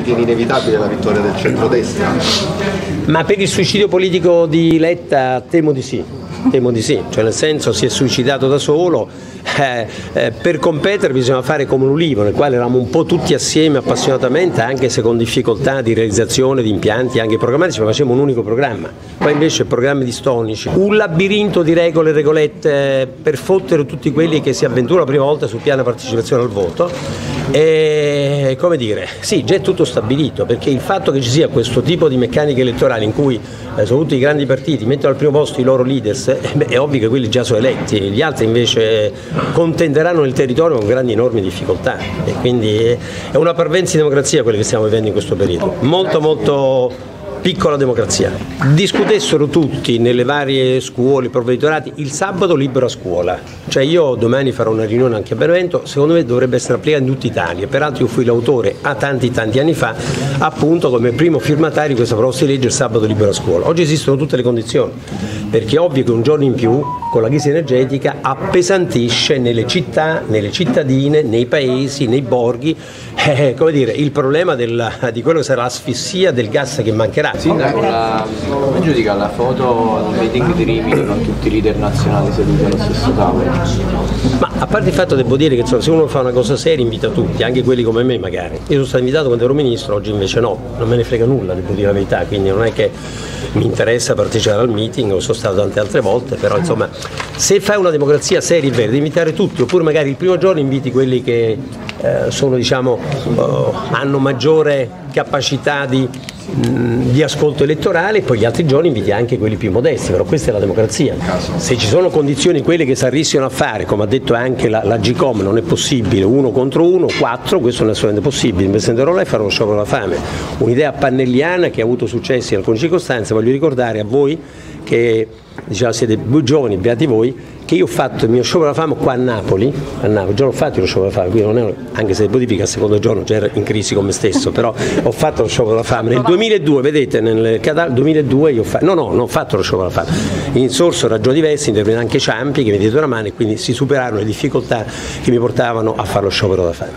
ritieni inevitabile la vittoria del centrodestra? Ma per il suicidio politico di Letta temo di sì. Temo di sì, cioè nel senso si è suicidato da solo, eh, eh, per competere bisogna fare come un ulivo nel quale eravamo un po' tutti assieme appassionatamente anche se con difficoltà di realizzazione di impianti anche programmatici ma facevamo un unico programma, poi invece programmi distonici, un labirinto di regole e regolette per fottere tutti quelli che si avventurano la prima volta sul piano partecipazione al voto e come dire, sì già è tutto stabilito perché il fatto che ci sia questo tipo di meccanica elettorale in cui eh, soprattutto i grandi partiti mettono al primo posto i loro leaders eh, beh, è ovvio che quelli già sono eletti, gli altri invece contenderanno il territorio con grandi enormi difficoltà. E quindi è una parvenza di democrazia quella che stiamo vivendo in questo periodo, molto molto piccola democrazia. Discutessero tutti nelle varie scuole, provveditorati, il sabato libero a scuola. Cioè io domani farò una riunione anche a Benevento, secondo me dovrebbe essere applicata in tutta Italia. Peraltro io fui l'autore a tanti tanti anni fa, appunto come primo firmatario di questa proposta di legge il sabato libero a scuola. Oggi esistono tutte le condizioni, perché è ovvio che un giorno in più con la crisi energetica appesantisce nelle città, nelle cittadine, nei paesi, nei borghi, eh, come dire, il problema della, di quello che sarà l'asfissia del gas che mancherà. Sindaco, la, come giudica la foto al meeting di Rimini con tutti i leader nazionali seduti allo stesso tavolo? Ma a parte il fatto devo dire che insomma, se uno fa una cosa seria invita tutti, anche quelli come me magari. Io sono stato invitato quando ero ministro, oggi invece no, non me ne frega nulla, devo dire la verità, quindi non è che mi interessa partecipare al meeting, sono stato tante altre volte, però insomma se fai una democrazia seria e vera, devi invitare tutti, oppure magari il primo giorno inviti quelli che eh, sono, diciamo, eh, hanno maggiore capacità di, di, ascolto elettorale e poi gli altri giorni inviti anche quelli più modesti, però questa è la democrazia. Se ci sono condizioni quelle che si arrischiano a fare, come ha detto anche la, la GICOM, non è possibile, uno contro uno, quattro, questo non è assolutamente possibile, mi presenterò là e farò lo sciopero della fame. Un'idea pannelliana che ha avuto successi in alcune circostanze, voglio ricordare a voi che diciamo, siete più giovani, beati voi, che io ho fatto il mio sciopero della fame qua a Napoli, a Napoli, già l'ho fatto lo sciopero della fame, quindi non è, anche se modifica al secondo giorno già ero in crisi con me stesso, però ho fatto lo sciopero della fame. Nel 2002, vedete, nel 2002 io ho fatto, no no, non ho fatto lo sciopero della fame, in sorso ragioni diverse, intervenne anche Ciampi che mi diede una mano e quindi si superarono le difficoltà che mi portavano a fare lo sciopero della fame.